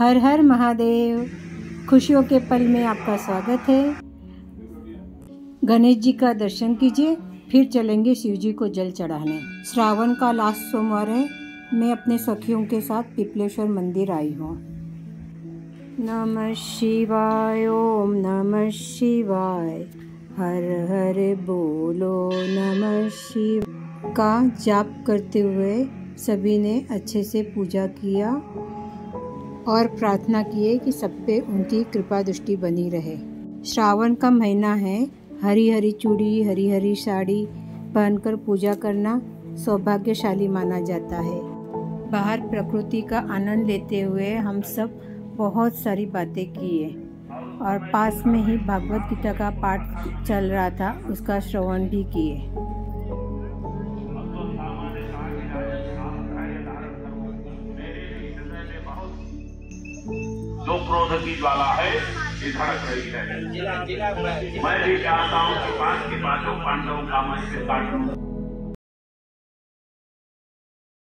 हर हर महादेव। खुशियों के पल में आपका स्वागत है। गणेश जी का दर्शन कीजिए, फिर चलेंगे शिव जी को जल चढ़ाने। श्रावण का लास्ट सोमवार है। मैं अपने सखियों के साथ पिपलेश्वर मंदिर आई हूँ। नमः शिवाय, ओम नमः शिवाय। हर हर बोलो नमः शिव का जाप करते हुए सभी ने अच्छे से पूजा किया। और प्रार्थना किए कि सब पे उनकी कृपा दृष्टि बनी रहे। श्रावण का महीना है। हरी हरी चूड़ी हरी हरी साड़ी पहनकर पूजा करना सौभाग्यशाली माना जाता है। बाहर प्रकृति का आनंद लेते हुए हम सब बहुत सारी बातें किए। और पास में ही भागवत गीता का पाठ चल रहा था, उसका श्रवण भी किए। जो क्रोध की ज्वाला है ये धड़क रही है। मैं भी चाहता हूँ कि पाँच के पाँचों पांडवों का मैं से काटूं